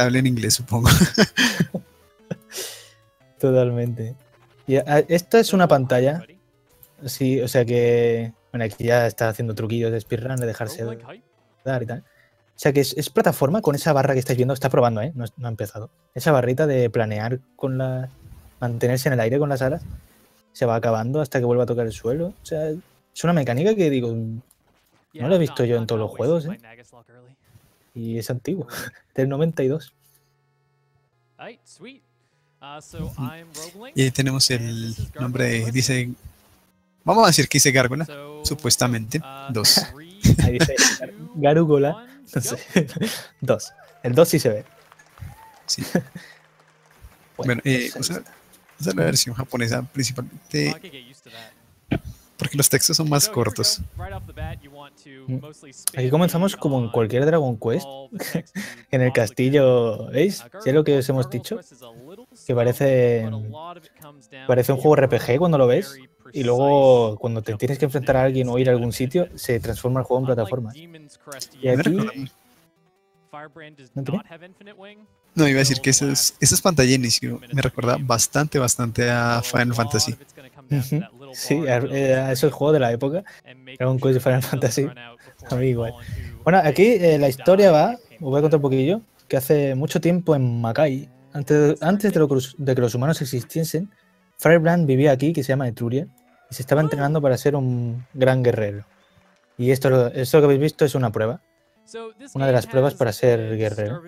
hable en inglés, supongo. Totalmente. Y a- esta es una pantalla. Sí, o sea que. Bueno, aquí ya está haciendo truquillos de speedrun, de dejarse dar y tal. O sea que es, es plataforma con esa barra que estáis viendo. Está probando, ¿eh? No, no ha empezado. Esa barrita de planear con la. mantenerse en el aire con las alas. Se va acabando hasta que vuelva a tocar el suelo. O sea, es una mecánica que digo. No lo he visto yo en todos los juegos, ¿eh? Y es antiguo. Del 92. Y ahí tenemos el nombre, de- dice, vamos a decir que dice Gárgola, supuestamente, dos. Ahí dice Garugola. No sé. Dos. El 2 sí se ve. Sí. Bueno, eh, ahí usa, está. usa la versión japonesa principalmente porque los textos son más cortos. Mm. Aquí comenzamos como en cualquier Dragon Quest. En el castillo, ¿veis? ¿Sí es lo que os hemos dicho? Que parece, parece un juego RPG cuando lo ves. Y luego, cuando te tienes que enfrentar a alguien o ir a algún sitio, se transforma el juego en plataforma. Y aquí, ¿No? No, iba a decir que esas, esas pantallas de inicio me recuerda bastante, bastante a Final Fantasy. Sí, eh, a esos juegos de la época. Dragon Quest y Final Fantasy. A mí igual. Bueno, aquí eh, la historia va, os voy a contar un poquillo, que hace mucho tiempo en Makai, antes, antes de, lo que los- de que los humanos existiesen, Firebrand vivía aquí, que se llama Etruria, y se estaba entrenando para ser un gran guerrero. Y esto, esto que habéis visto es una prueba. Una de las pruebas para ser guerrero.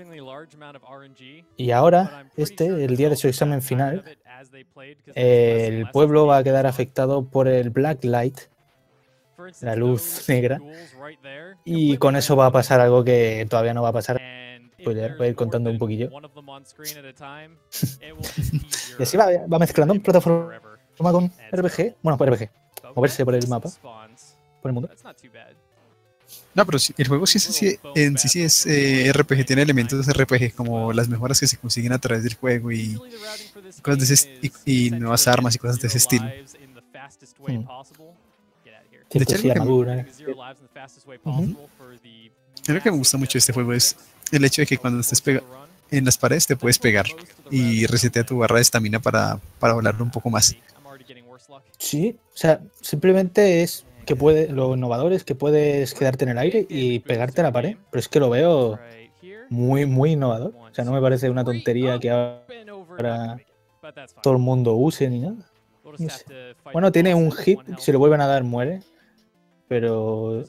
Y ahora, este, el día de su examen final, el pueblo va a quedar afectado por el Black Light, la luz negra, y con eso va a pasar algo que todavía no va a pasar. Spoiler, voy a ir contando un poquillo. Y así va, va mezclando plataforma con RPG. Bueno, por RPG. Moverse por el mapa, por el mundo. No, pero sí, el juego sí, es así- en sí sí es eh, RPG, tiene elementos de RPG como las mejoras que se consiguen a través del juego y, cosas de ese y- y nuevas armas y cosas de ese estilo. Hmm. De Tipo, hecho, sí, que- armadura. Ujú. Lo que me gusta mucho de este juego es el hecho de que cuando estés en las paredes te puedes pegar y resetea tu barra de estamina para, para volar un poco más. Sí, o sea, simplemente es que puede, lo innovador es que puedes quedarte en el aire y pegarte a la pared, pero es que lo veo muy, muy innovador. O sea, no me parece una tontería que ahora todo el mundo use ni nada. No sé. Bueno, tiene un hit, si lo vuelven a dar muere, pero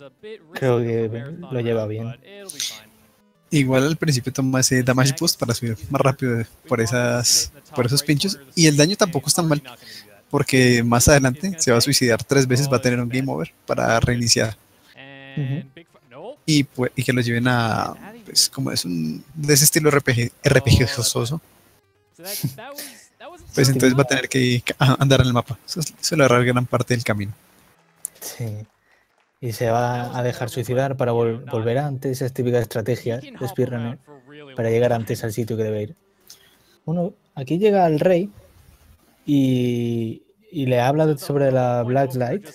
creo que lo lleva bien. Igual al principio toma ese damage boost para subir más rápido por esas por esos pinchos y el daño tampoco es tan mal porque más adelante se va a suicidar tres veces, va a tener un game over para reiniciar y, que lo lleven a pues como es un de ese estilo RPG RPG soso, pues entonces va a tener que a- andar en el mapa. Eso, es- eso le hará gran parte del camino. Sí. Y se va a dejar suicidar para vol- volver antes, esa típica estrategia de speedrunner, para llegar antes al sitio que debe ir. Bueno, aquí llega el rey y, y le habla sobre la Black Light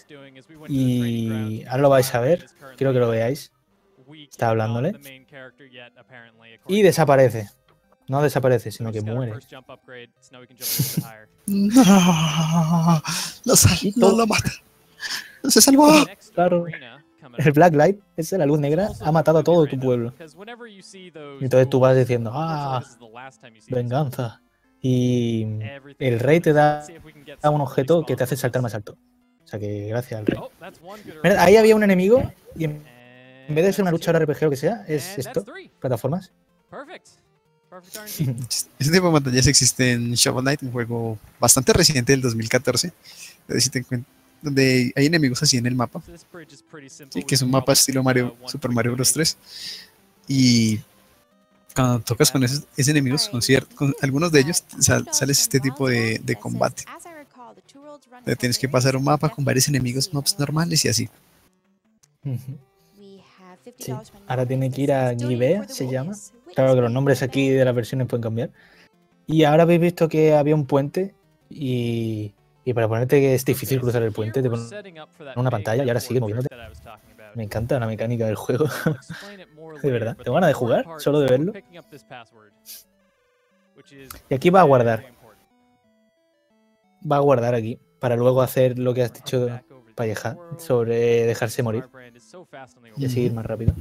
y ahora lo vais a ver, quiero que lo veáis. Está hablándole. Y desaparece. No desaparece, sino que muere. No, lo, sal- Y no lo mata. Se salvó. Claro. El Black Light, esa la luz negra, ha matado a todo tu pueblo. Y entonces tú vas diciendo, ah, venganza. Y el rey te da, da un objeto que te hace saltar más alto. O sea que gracias al rey. Mira, ahí había un enemigo y en, vez de ser una lucha RPG o lo que sea, es esto, plataformas. Ese tipo de pantallas existe en Shovel Knight, un juego bastante reciente del 2014, donde, si te encuent- donde hay enemigos así en el mapa, sí, que es un mapa estilo Mario, Super Mario Bros. 3. Y cuando tocas con esos, esos enemigos, con, cier- con algunos de ellos, sal- sales este tipo de, de combate. Te tienes que pasar un mapa con varios enemigos, mobs normales y así. Sí. Ahora tiene que ir a Gibea, se llama. Claro que los nombres aquí de las versiones pueden cambiar. Y ahora habéis visto que había un puente y, y para ponerte que es difícil cruzar el puente, te ponen una pantalla y ahora sigue moviéndote. Me encanta la mecánica del juego. de verdad. ¿Te van a de jugar? Solo de verlo. Y aquí va a guardar. Va a guardar aquí. Para luego hacer lo que has dicho, Palleja, sobre dejarse morir. Y seguir más rápido.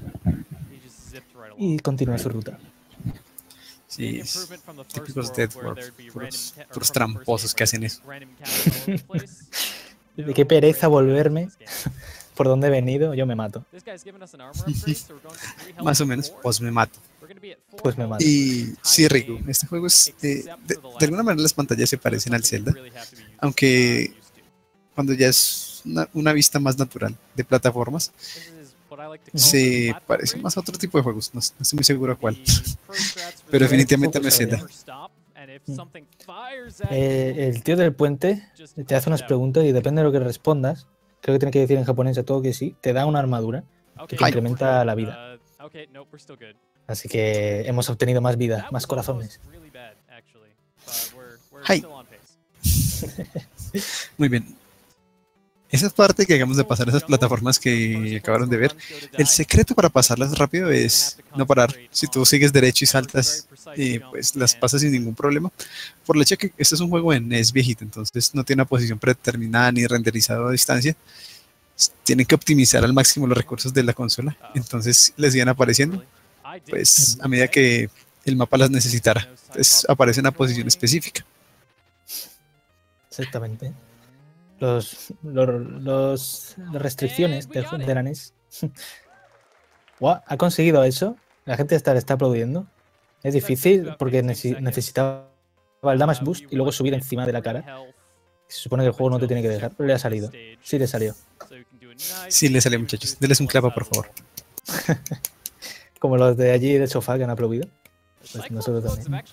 Y continuar su ruta. Sí, típicos Deadworld, puros, puros tramposos que hacen eso. De qué pereza volverme por donde he venido, yo me mato. Más o menos, pues me mato. Pues me mato. Y sí, Riku, este juego es. De, de, alguna manera las pantallas se parecen al Zelda, aunque cuando ya es una, una vista más natural de plataformas, se parece más a otro tipo de juegos, no, no estoy muy seguro cuál. Pero definitivamente no es Zelda. Eh, el tío del puente te hace unas preguntas y depende de lo que respondas, creo que tiene que decir en japonés a todo que sí, te da una armadura que te incrementa la vida. Así que hemos obtenido más vida, más corazones. Hi. Muy bien. Esa parte que hagamos de pasar esas plataformas que acabaron de ver, el secreto para pasarlas rápido es no parar. Si tú sigues derecho y saltas, eh, pues las pasas sin ningún problema. Por el hecho que este es un juego en NES viejito, entonces no tiene una posición predeterminada ni renderizado a distancia. Tienen que optimizar al máximo los recursos de la consola. Entonces les siguen apareciendo, pues a medida que el mapa las necesitara. Entonces aparece en una posición específica. Exactamente los, los, las restricciones de, de la NES. ¿Ha conseguido eso? La gente está, le está aplaudiendo. Es difícil porque necesitaba el damage boost y luego subir encima de la cara. Se supone que el juego no te tiene que dejar, pero le ha salido. Sí le salió. Sí le salió, muchachos. Denles un clapo, por favor. Como los de allí del sofá que han aplaudido. Pues nosotros también.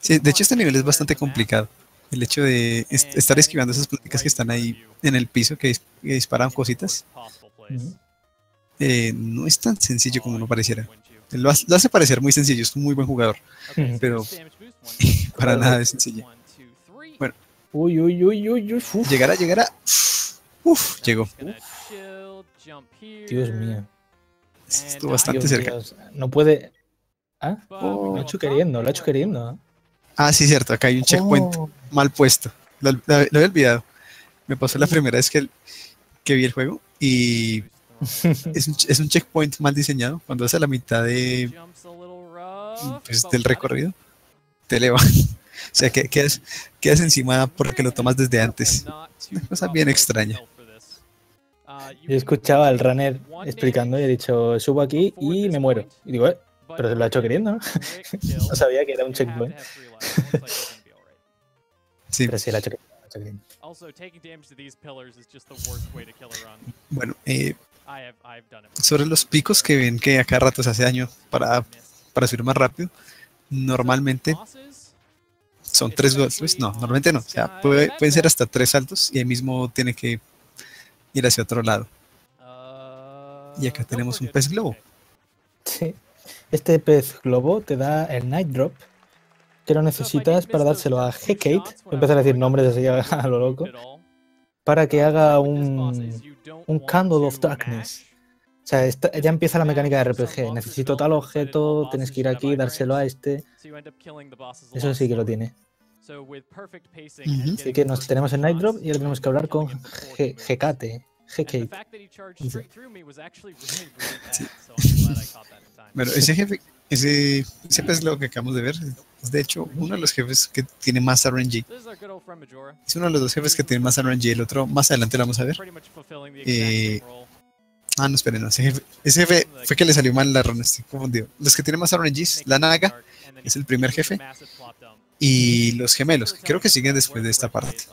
Sí, de hecho este nivel es bastante complicado. El hecho de estar esquivando esas pláticas que están ahí en el piso que, disparan cositas eh, no es tan sencillo como no pareciera. Lo, hace parecer muy sencillo, es un muy buen jugador, pero para nada es sencillo. Bueno, uy, uy, uy, uy, uy llegará, llegará. Uf, llegó. Dios mío. Estuvo bastante cerca. No puede. ¿Ah? Lo ha hecho queriendo, lo ha hecho queriendo. Ah, sí, cierto, acá hay un checkpoint oh. mal puesto. Lo, había olvidado. Me pasó la primera vez que, que vi el juego y es un, es un, checkpoint mal diseñado. Cuando vas a la mitad de, pues, del recorrido, te eleva. o sea, que quedas, quedas encima porque lo tomas desde antes. Es una cosa bien extraña. Yo escuchaba al runner explicando y he dicho, subo aquí y me muero. Y digo, eh, pero se lo ha hecho queriendo, ¿no? no sabía que era un checkpoint. sí. Pero sí, lo ha hecho queriendo. Bueno, eh, sobre los picos que ven que a cada rato se hace daño para, para subir más rápido, normalmente son tres golpes. No, normalmente no. O sea, pueden ser hasta tres saltos y ahí mismo tiene que ir hacia otro lado. Y acá tenemos un pez globo. Sí. Este pez globo te da el Night Drop, que lo necesitas para dárselo a Hecate, empezar a decir nombres así a, lo loco, para que haga un, un Candle of Darkness. O sea, ya empieza la mecánica de RPG. Necesito tal objeto, tienes que ir aquí, dárselo a este. Eso sí que lo tiene. Así que nos tenemos el Night Drop y ahora tenemos que hablar con Hecate. Hecate. Bueno, ese jefe, ese, ese pez lo que acabamos de ver, es de hecho uno de los jefes que tiene más RNG. Es uno de los dos jefes que tiene más RNG, el otro más adelante lo vamos a ver. Eh, ah, no, esperen, no, ese jefe, ese jefe fue que le salió mal la run, estoy confundido. Los que tienen más RNG, la Naga, es el primer jefe, y los gemelos, creo que siguen después de esta parte.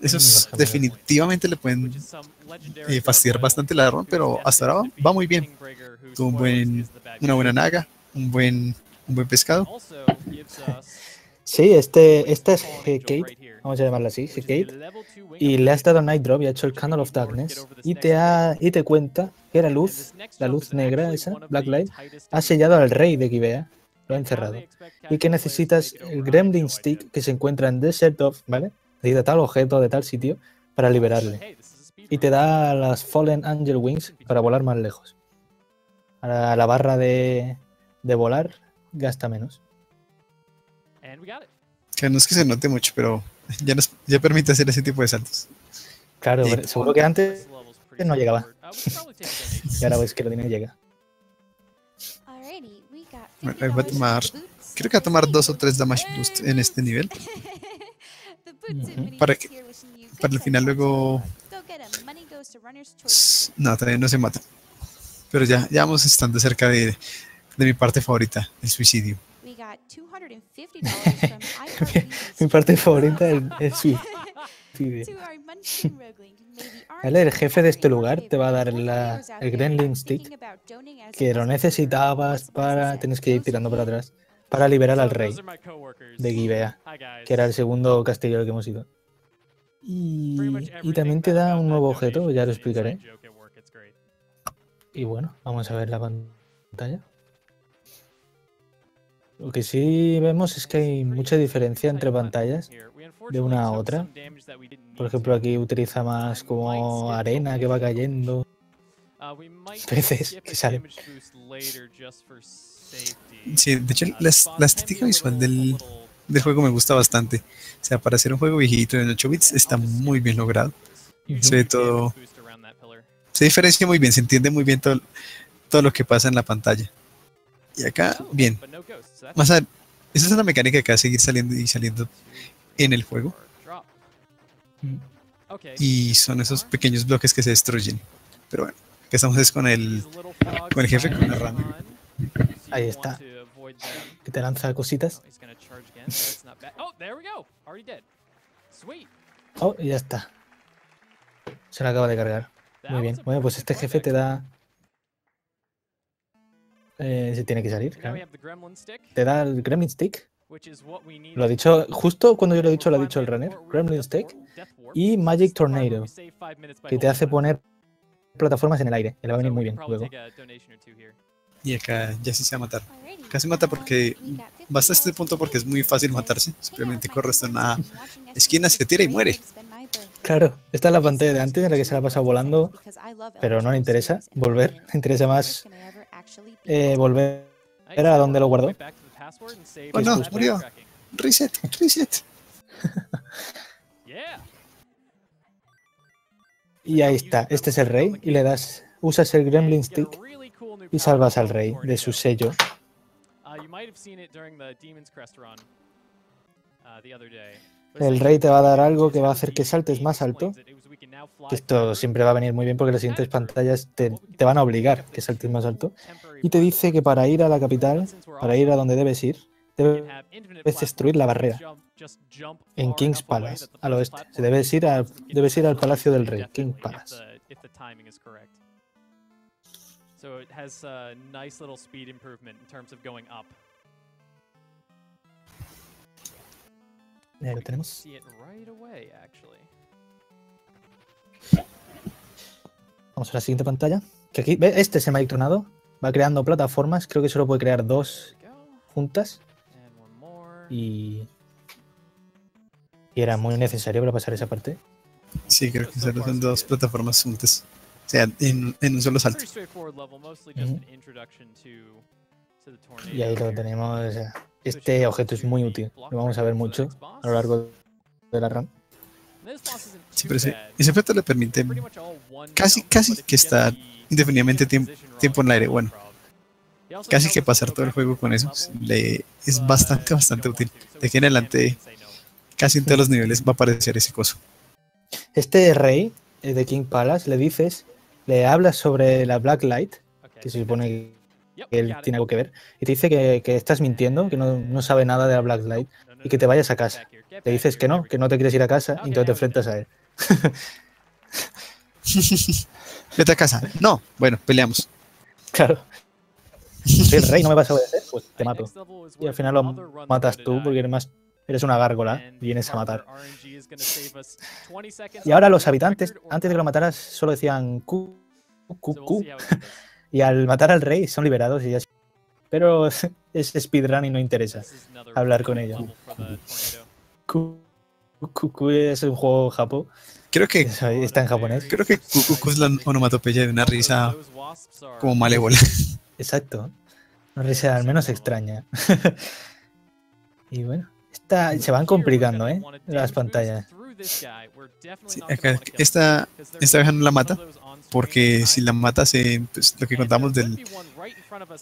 Esos definitivamente le pueden eh, fastidiar bastante la run, pero hasta ahora va muy bien. Tuvo un buen, una buena naga, un buen, un buen pescado. Sí, este, este es Kate, vamos a llamarla así, Kate, y le has dado Night Drop y ha hecho el Candle of Darkness. y te, ha, y te cuenta que la luz, la luz negra esa, Black Light, ha sellado al rey de Gibea, lo ha encerrado, y que necesitas el Gremlin Stick que se encuentra en Desert of, ¿vale? Necesita tal objeto de tal sitio para liberarle. y te da las Fallen Angel Wings para volar más lejos. Ahora la barra de, de volar gasta menos. Que no es que se note mucho, pero ya, nos, ya permite hacer ese tipo de saltos. Claro, pero seguro que antes no llegaba. y ahora ves que el dinero llega. Bueno, va a tomar- Creo que va a tomar dos o tres damage boost en este nivel. Ujú. Para que- para el final luego- No, todavía no se mata. Pero ya, ya vamos estando cerca de, de mi parte favorita, el suicidio. Mi parte favorita es el suicidio. El jefe de este lugar, te va a dar la- el Gremlin Stick Que lo necesitabas para. Tienes que ir tirando para atrás. Para liberar al rey de Gibea, que era el segundo castillo al que hemos ido. Y, y también te da un nuevo objeto, ya lo explicaré. Y bueno, vamos a ver la pantalla. Lo que sí vemos es que hay mucha diferencia entre pantallas de una a otra. Por ejemplo, aquí utiliza más como arena que va cayendo. peces que salen. Sí, de hecho, la, la estética visual del, del juego me gusta bastante. O sea, para hacer un juego viejito en 8 bits está muy bien logrado. Se ve todo. Se diferencia muy bien, se entiende muy bien todo, todo lo que pasa en la pantalla. Y acá, bien. Más a- esa es una mecánica que va a seguir saliendo y saliendo en el juego. Y son esos pequeños bloques que se destruyen. Pero bueno, que estamos es con el, con el jefe, con la rana. Ahí está. Que te lanza cositas. Oh, y ya está. Se la acaba de cargar. Muy bien. Bueno, pues este jefe te da. Eh, se tiene que salir. claro. Te da el Gremlin Stick. Lo ha dicho justo cuando yo lo he dicho, lo ha dicho el runner. Gremlin Stick. Y Magic Tornado. Que te hace poner plataformas en el aire. Le va a venir muy bien luego. Y acá ya sí se va a matar. Casi mata porque basta este punto porque es muy fácil matarse. Simplemente corres a una esquina, se tira y muere. Claro, esta es la pantalla de antes en la que se la pasa volando. Pero no le interesa volver. Le interesa más eh, volver a donde lo guardó. Oh, no, murió. Reset, reset. Y ahí está. Este es el rey. Y le das. Usas el Gremlin Stick y salvas al rey de su sello. El rey te va a dar algo que va a hacer que saltes más alto. Esto siempre va a venir muy bien porque las siguientes pantallas te, te van a obligar que saltes más alto. Y te dice que para ir a la capital, para ir a donde debes ir, debes destruir la barrera en King's Palace, al oeste. Debes ir, a, debes ir al Palacio del Rey, King Palace. So it has a nice little speed improvement in terms of going up. Ahí lo tenemos. see it right away, actually. Vamos a la siguiente pantalla. Que aquí, ¿ve? Este es el Magic Tornado. Va creando plataformas. Creo que solo puede crear dos juntas. And one more. Y, y era muy necesario para pasar esa parte. Sí, creo que solo son dos plataformas juntas. O sea, en, en un solo salto. Y ahí lo tenemos. este objeto es muy útil. Lo vamos a ver mucho a lo largo de la RAM. Sí, pero ese, ese efecto le permite casi, casi que the- indefinidamente if you get tiemp- the position tiempo en el aire. Bueno, casi que pasar todo el juego con eso le es bastante, you bastante útil. De aquí en adelante, casi en todos los niveles va a aparecer ese coso. Este rey de King Palace le dices, le hablas sobre la Black Light, que se supone que él tiene algo que ver, y te dice que, que estás mintiendo, que no, no sabe nada de la Black Light, y que te vayas a casa. Le dices que no, que go. no te quieres ir a casa, y entonces te enfrentas a él. Vete a casa. No, bueno, peleamos. Claro. Si el rey no me vas a obedecer, pues te mato. Y al final lo matas tú porque eres más eres una gárgola, vienes a matar. Harper RNG is gonna save us 20 seconds Y ahora los habitantes, antes de que lo mataras, solo decían cu, cu, cu, y al matar al rey son liberados y ya. Pero es speedrun y no interesa. Hablar con good ella. level for the tornado. Cu, cu, cu es un juego japo Creo que, está en japonés. creo que Kukuku es la onomatopeya de una risa como malévola. Exacto. Una risa al menos extraña. y bueno, esta, se van complicando, ¿eh? Las pantallas. Sí, acá, esta, esta abeja no la mata, porque si la mata, se, pues, lo que contamos del,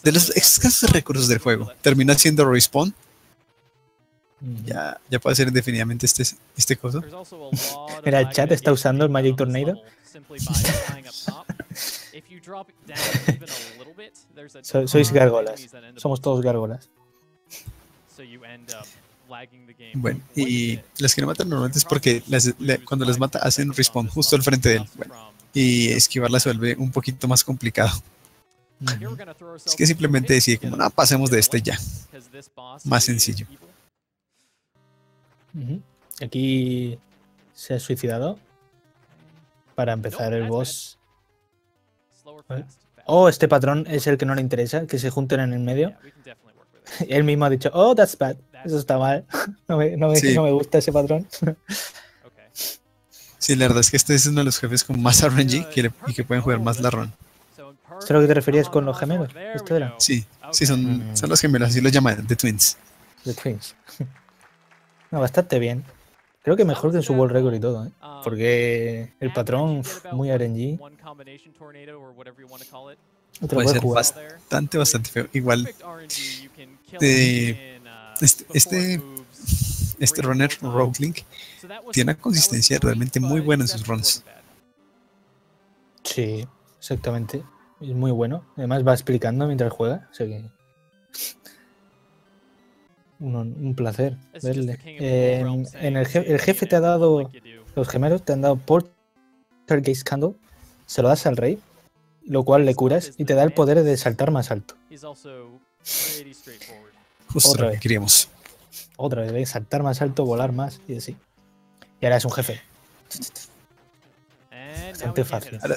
de los escasos recursos del juego, termina siendo respawn. Ya, ya puede ser indefinidamente este, este coso. Mira, el chat está usando el Magic Tornado. So- sois gárgolas. Somos todos gárgolas. Bueno, y las que no matan normalmente es porque las- le- cuando las mata hacen respawn justo al frente de él. Bueno, y esquivarlas se vuelve un poquito más complicado. Es que simplemente decide como, no, pasemos de este ya. Más sencillo. Aquí se ha suicidado para empezar el boss. Oh, este patrón es el que no le interesa, que se junten en el medio. Él mismo ha dicho, oh, that's bad. Eso está mal. No me, no me- Sí. no me gusta ese patrón. Sí, la verdad es que este es uno de los jefes con más RNG que le- y que pueden jugar más la run. ¿Es a lo que te referías con los gemelos? ¿Esto era? Sí, sí, son, Mm. son los gemelos, así los llaman, The Twins. The Twins. No, bastante bien. Creo que mejor que en su World Record y todo, ¿eh? Porque el patrón, muy RNG. Puede ser. Bastante, bastante feo. Igual, de- este- este- este runner, Rogue Link, tiene una consistencia realmente muy buena en sus runs. Sí, exactamente. Es muy bueno. Además va explicando mientras juega. O sea que... Un, un placer verle. Eh, en el, je- el jefe te ha dado... Los gemelos te han dado Poltergeist Candle. Se lo das al rey. Lo cual le curas y te da el poder de saltar más alto. Justo Otra lo que vez. queríamos. Otra vez, ¿eh? saltar más alto, volar más y así. Y ahora es un jefe. Bastante fácil. Ahora.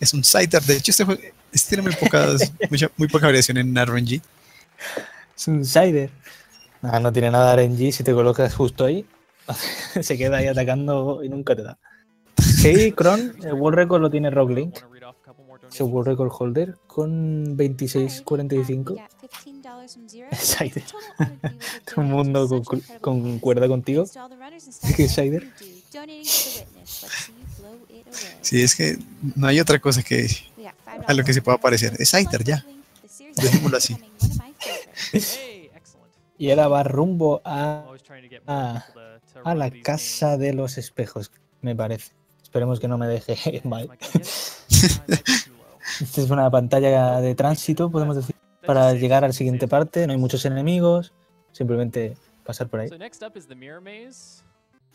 Es un Scyther. De hecho, este juego este tiene muy, pocas, mucha, muy poca variación en RNG. Es un Sider. No tiene nada RNG. Si te colocas justo ahí, se queda ahí atacando y nunca te da. Sí, Kron, el World Record lo tiene Rock Link. Es el World Record Holder con 26.45. Sider. Todo el mundo con- concuerda contigo. que es Sider. Sí, es que no hay otra cosa que a lo que se pueda parecer. Es Scyther, ya. Dejémoslo así. Y ahora va rumbo a, a, a la casa de los espejos, me parece. Esperemos que no me deje mal. Esta es una pantalla de tránsito, podemos decir, para llegar a la siguiente parte. No hay muchos enemigos, simplemente pasar por ahí.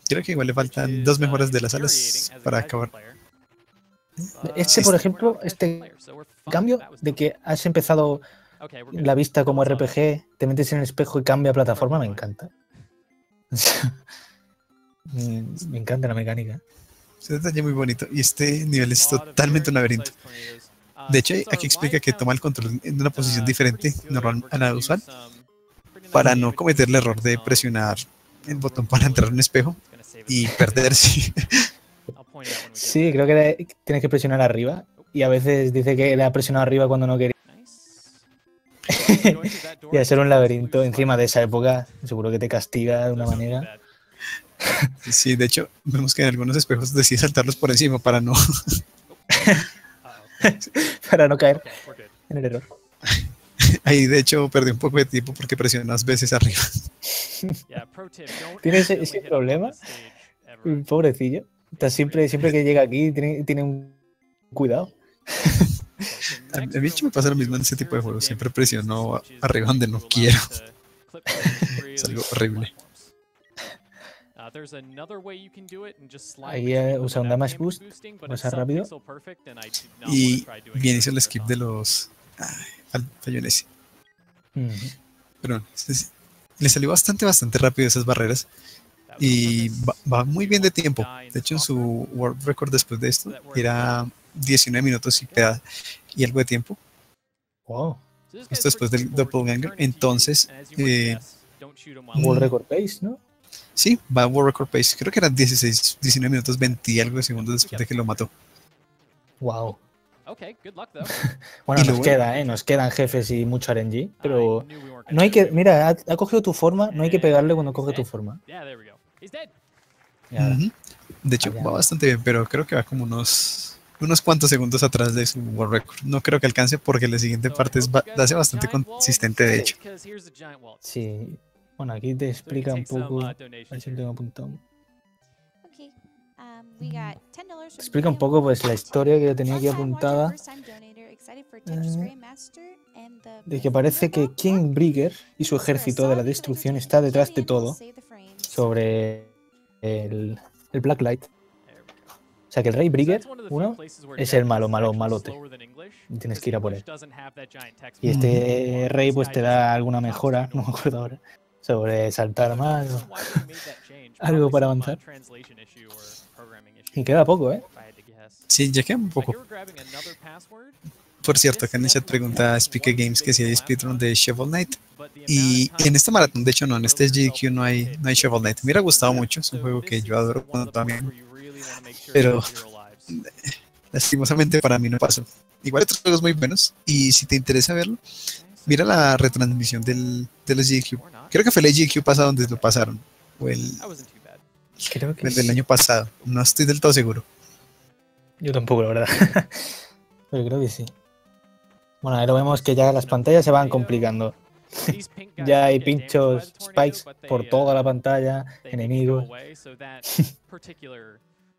Creo que igual le faltan dos mejoras de las alas para acabar. Este, por ejemplo, este cambio de que has empezado la vista como RPG, te metes en el espejo y cambia plataforma, me encanta. Me encanta la mecánica. Un detalle muy bonito. Y este nivel es totalmente un laberinto. De hecho, aquí explica que toma el control en una posición diferente normal a la usual para no cometer el error de presionar el botón para entrar en un espejo y perderse. Sí, creo que tienes que presionar arriba y a veces dice que le ha presionado arriba cuando no quería. Y hacer un laberinto encima de esa época, seguro que te castiga de una manera. Sí, de hecho, vemos que en algunos espejos decide saltarlos por encima para no. para no caer en el error. Ahí, de hecho, perdí un poco de tiempo porque presioné unas veces arriba. ¿Tiene ese- ese problema? Un Pobrecillo. Está siempre, siempre que llega aquí tiene, tiene un cuidado. A mí me pasa lo mismo en ese tipo de juegos. Siempre presiono arriba donde no quiero. Es algo horrible. Ahí, eh, usa un damage boost, pasa rápido. Y bien hizo el skip de los. Ay, en ese. Pero le salió bastante, bastante rápido esas barreras. Y va, va muy bien de tiempo. De hecho, en su world record después de esto era 19 minutos y, peda- y algo de tiempo. Wow. Esto después del doppelganger. Entonces, eh, World Record Pace, ¿no? Sí, va a World Record Pace. Creo que eran 16, 19 minutos 20 y algo de segundos después de que lo mató. Wow. Okay, good luck though. Bueno, Y nos luego- queda, ¿eh? Nos quedan jefes y mucho RNG, pero no hay que. Mira, ha, ha cogido tu forma, no hay que pegarle cuando coge tu forma. Yeah, there we go. He's dead. De hecho, Allá. va bastante bien, pero creo que va como unos, unos cuantos segundos atrás de su World Record. No creo que alcance porque la siguiente parte es ba- hace bastante consistente, de hecho. Sí. Bueno, aquí te explica un poco. uh, A ver donations si lo here. tengo apuntado. Um, $10 from Explica un poco pues la historia que yo tenía aquí apuntada. Eh, De que parece que. King Brigger y su ejército de la destrucción está detrás de todo sobre el, el Blacklight. O sea que el rey Brigger, uno, es el malo, malo, malote. Y tienes que ir a por él. Y este rey pues te da alguna mejora, no me acuerdo ahora, sobre saltar más. Algo para avanzar. Y queda poco, ¿eh? Sí, ya queda un poco. Por cierto, acá en el chat pregunta a Speaker Games que si hay speedrun de Shovel Knight. Y en este maratón, de hecho no, en este GQ no hay, no hay Shovel Knight. Me hubiera gustado mucho, es un juego que yo adoro cuando también, pero lastimosamente para mí no pasó. Igual hay otros juegos muy buenos, y si te interesa verlo, mira la retransmisión del, de los GQ. Creo que fue el GQ pasado donde lo pasaron, o el, Creo que el del sí. año pasado, no estoy del todo seguro. Yo tampoco, la verdad. Pero creo que sí. Bueno, ahí lo vemos que ya las pantallas se van complicando. Ya hay pinchos, spikes por toda la pantalla, enemigos.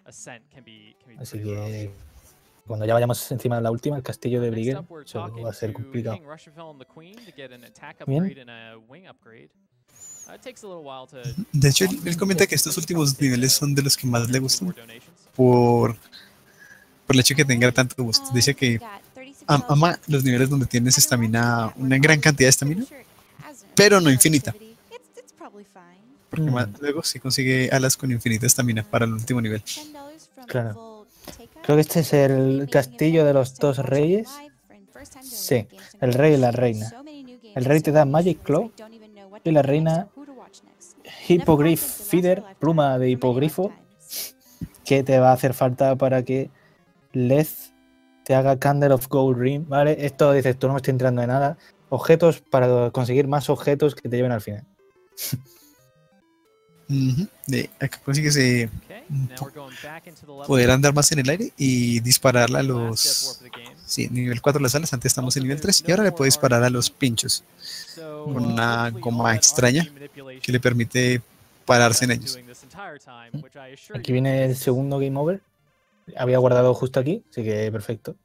Así que cuando ya vayamos encima de la última, el castillo de Brigger, eso va a ser complicado. Bien. De hecho, él, él comenta que estos últimos niveles son de los que más le gustan por, por el hecho que tenga tanto gusto. Dice que we got 36 am- dollars ama los niveles donde tienes estamina, una gran cantidad de estamina, pero no infinita. porque Mm. más luego sí consigue alas con infinita estamina para el último nivel. $10 from Claro. Creo que este es el castillo de los dos reyes. Sí, el rey y la reina. El rey te da Magic Claw y la reina. Hippogriff Feeder, pluma de hipogrifo, que te va a hacer falta para que Lez te haga Candle of Gold Ring, ¿vale? Esto dices, tú no me estoy entrando de nada. Objetos para conseguir más objetos que te lleven al final. De, acá consigues eh, poder andar más en el aire y dispararle a los... Sí, nivel 4 las alas, antes estamos en nivel 3 y ahora le puedes disparar a los pinchos con una goma extraña que le permite pararse en ellos. Aquí viene el segundo Game Over. Había guardado justo aquí, así que perfecto.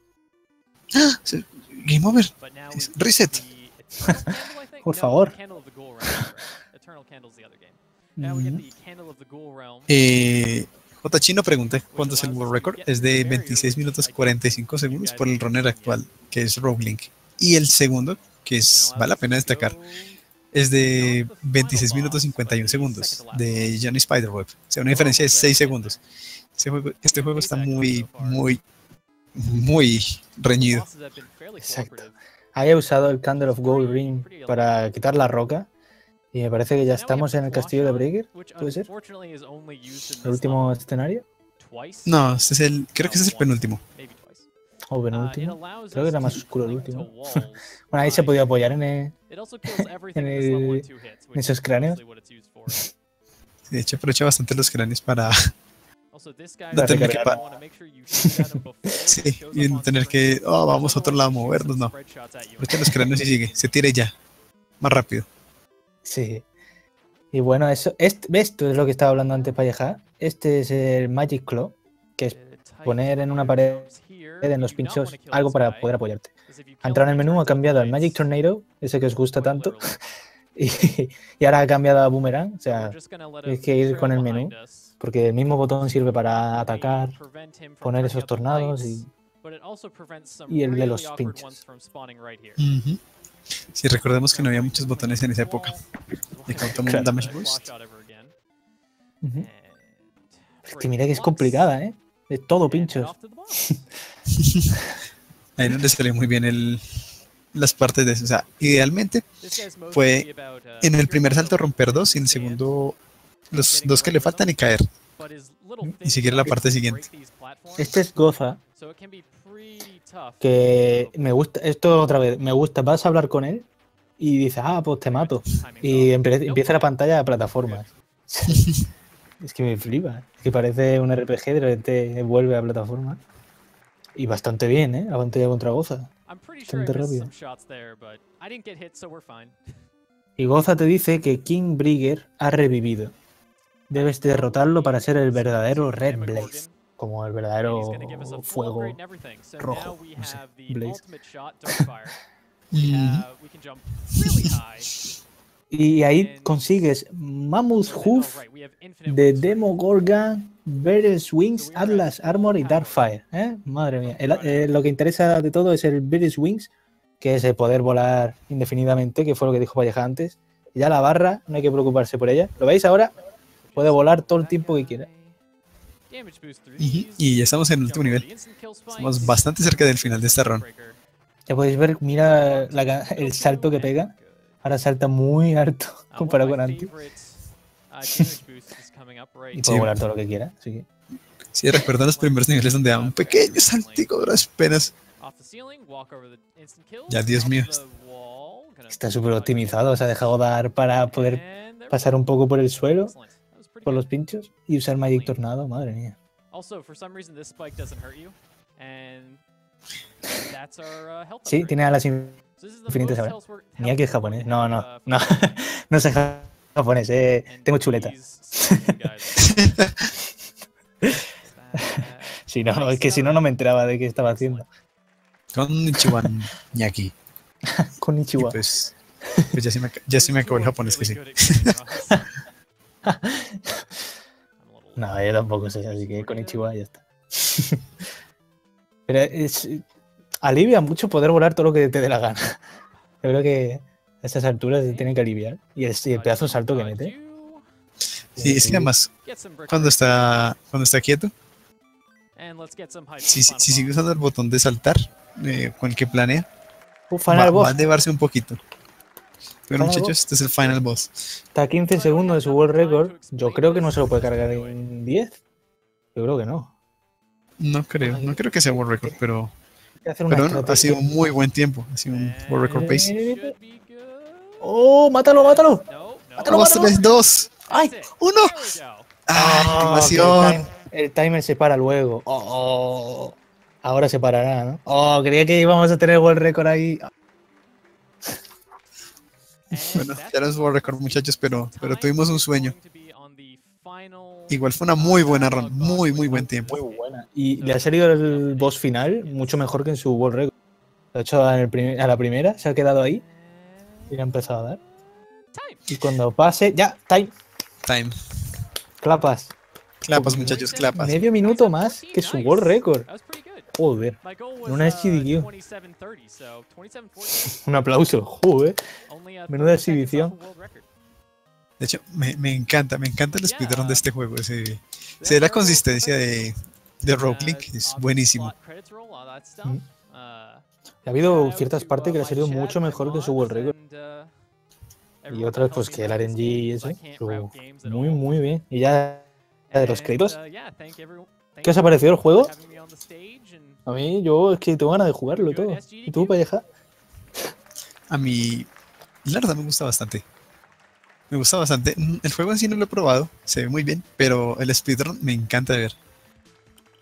Sí, Game over. Es reset. Por favor. Eh, J. Chino pregunta cuánto es el World Record. Es de 26 minutos 45 segundos por el runner actual, que es Rogue Y el segundo, que es, vale la pena destacar, es de 26 minutos 51 segundos de Johnny Spiderweb. O sea, una diferencia de 6 segundos. Este juego, este juego está muy, muy, muy reñido. Exacto. Había usado el Candle of Gold Ring para quitar la roca. Y me parece que ya estamos en el castillo de Brigger. ¿Puede ser? El último escenario. No, este es el, creo que ese es el penúltimo. O penúltimo. Creo que era más oscuro el último. Bueno, ahí se podía apoyar en el, en, el- en esos cráneos. De hecho, aprovecha bastante los cráneos para No tener que Sí, y no tener que, oh, vamos a otro lado a movernos, no. aprovecha los cráneos y sigue, se tire ya, más rápido. Sí. Y bueno, eso, este. Esto es lo que estaba hablando antes Palleja. Este es el Magic Claw, que es poner en una pared, en los pinchos, algo para poder apoyarte. Ha entrado en el menú, ha cambiado al Magic Tornado, ese que os gusta tanto, y, y ahora ha cambiado a Boomerang, o sea, es que ir con el menú porque el mismo botón sirve para atacar, poner esos tornados y y el de los pinchos. Ujú. Sí, recordemos que no había muchos botones en esa época. De Quantum Claro. Damage Boost. Es que mira que es complicada, ¿eh? De todo pinchos. Ahí no le salió muy bien el, las partes de eso. O sea, idealmente fue en el primer salto romper dos y en el segundo Los dos que le faltan y caer. Y seguir la parte siguiente. Este es Goza. Que me gusta, esto otra vez, me gusta, vas a hablar con él y dices, ah, pues te mato. Y empieza la pantalla de plataformas. es que me flipa. Es que parece un RPG, de repente vuelve a plataforma. Y bastante bien, ¿eh? La pantalla contra Goza. Bastante rápido. Y Goza te dice que King Brigger ha revivido. Debes derrotarlo para ser el verdadero Red Blaze. Como el verdadero fuego rojo. No sé, Blaze. y ahí consigues Mammoth Hoof de Demogorgon, Bear's Wings, Atlas Armor y Darkfire. ¿eh? Madre mía. Eh, lo que interesa de todo es el Bear's Wings, que es el poder volar indefinidamente, que fue lo que dijo Valleja antes. Y ya la barra, no hay que preocuparse por ella. ¿Lo veis ahora? Puede volar todo el tiempo que quiera. Y, ya estamos en el último nivel. Estamos bastante cerca del final de esta run. Ya podéis ver, mira el salto que pega. Ahora salta muy alto comparado con antes. y puede volar todo lo que quiera. Así que. Sí, recuerdo los primeros niveles donde da un pequeño saltico de las penas. Ya, Dios mío. Está súper optimizado, se ha dejado dar para poder pasar un poco por el suelo por los pinchos y usar Magic Tornado, madre mía. Sí, tiene alas infinitas ahora. Mira que es japonés. No, no, uh, no. no sé japonés, eh. Tengo chuleta. sí, no, es que si no, no me enteraba de qué estaba haciendo. Nyaki. Con Ichiwan. Pues, pues, ya, se me, ya se me acabó el japonés que sí. no, yo tampoco sé, así que con Ichiwa ya está. Pero es, alivia mucho poder volar todo lo que te dé la gana. Yo creo que a estas alturas se tienen que aliviar. Y el, pedazo de salto que mete. Sí, es que además, cuando está, cuando está quieto, si, si, sigue usando el botón de saltar eh, con el que planea, va, va, a elevarse un poquito. Pero muchachos, este es el final boss. Está a 15 segundos de su world record. Yo creo que no se lo puede cargar en 10. Yo creo que no. No creo, no creo que sea world record, pero. Pero ha sido un muy buen tiempo. Ha sido un world record pace. ¡Oh! ¡Mátalo, mátalo! ¡Mátalo, dos, tres, dos! ¡Ay! ¡Uno! ¡Ah! ¡Animación! El timer se para luego. Oh, oh, Ahora se parará, ¿no? Oh, creía que íbamos a tener world record ahí. Bueno, ya no es World Record, muchachos, pero, pero tuvimos un sueño. Igual fue una muy buena run, muy, muy buen tiempo. Muy buena. Y le ha salido el boss final mucho mejor que en su World Record. Lo ha hecho a la primera, se ha quedado ahí y le ha empezado a dar. Y cuando pase, ya, time. Time. Clapas. Clapas, muchachos, clapas. Medio minuto más que su World Record. Joder. Una SGDQ. Un aplauso. Joder. Menuda exhibición. De hecho, me, me, encanta, me encanta el speedrun de este juego. Se, se la consistencia de, de Rogue Link, es buenísimo. Mm. Ha habido ciertas partes que le ha salido mucho mejor que su World Record. Y otras, pues que el RNG y eso. Muy, muy bien. Y ya de los créditos. ¿Qué os ha parecido el juego? A mí, yo es que tengo ganas de jugarlo todo. ¿Y tú, Palleja? A mí, la verdad me gusta bastante. Me gusta bastante. El juego en sí no lo he probado, se ve muy bien, pero el speedrun me encanta ver.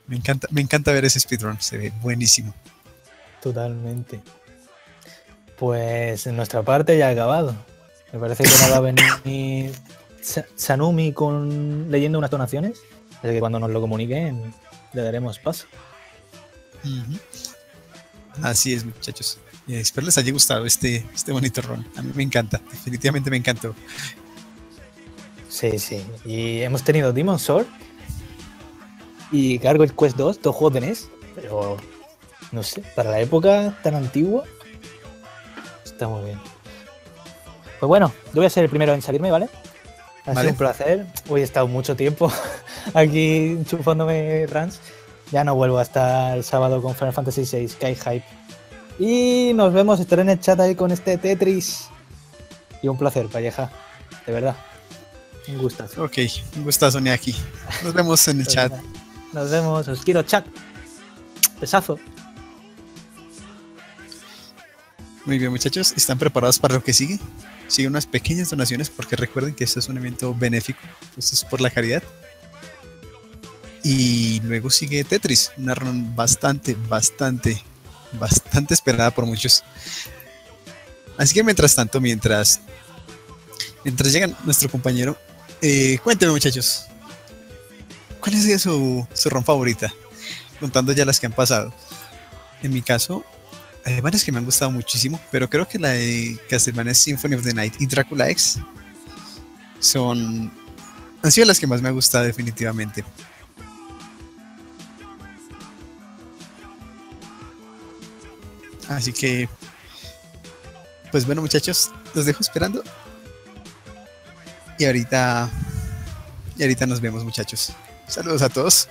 Me encanta, me encanta ver ese speedrun, se ve buenísimo. Totalmente. Pues en nuestra parte ya ha acabado. Me parece que no va a venir Sanumi con leyendo unas donaciones. Así que cuando nos lo comuniquen le daremos paso. Así es, muchachos. espero les haya gustado este, este bonito run. A mí me encanta, definitivamente me encantó. Sí, sí. Y hemos tenido Demon Sword y Cargo el Quest 2, dos juegos de NES, pero no sé, para la época tan antigua está muy bien. Pues bueno, yo voy a ser el primero en salirme, ¿vale? Ha sido un placer. Hoy he estado mucho tiempo aquí chufándome runs. Ya no vuelvo hasta el sábado con Final Fantasy VI, Sky Hype. Y nos vemos, estaré en el chat ahí con este Tetris. Y un placer, Palleja, de verdad. Un gustazo. Ok, un gustazo, aquí. Nos vemos en el chat. Nos vemos, os quiero chat. Besazo. Muy bien, muchachos. ¿Están preparados para lo que sigue? Siguen unas pequeñas donaciones porque recuerden que esto es un evento benéfico. Esto es por la caridad. Y luego sigue Tetris, una run bastante, bastante, bastante esperada por muchos. Así que mientras tanto, mientras, mientras llega nuestro compañero, eh, cuénteme muchachos, ¿cuál es su, su run favorita? Contando ya las que han pasado. En mi caso, hay varias que me han gustado muchísimo, pero creo que la de Castlevania Symphony of the Night y Dracula X son han sido las que más me ha gustado definitivamente. Así que, pues bueno muchachos, los dejo esperando. Y ahorita, y ahorita nos vemos muchachos. Saludos a todos.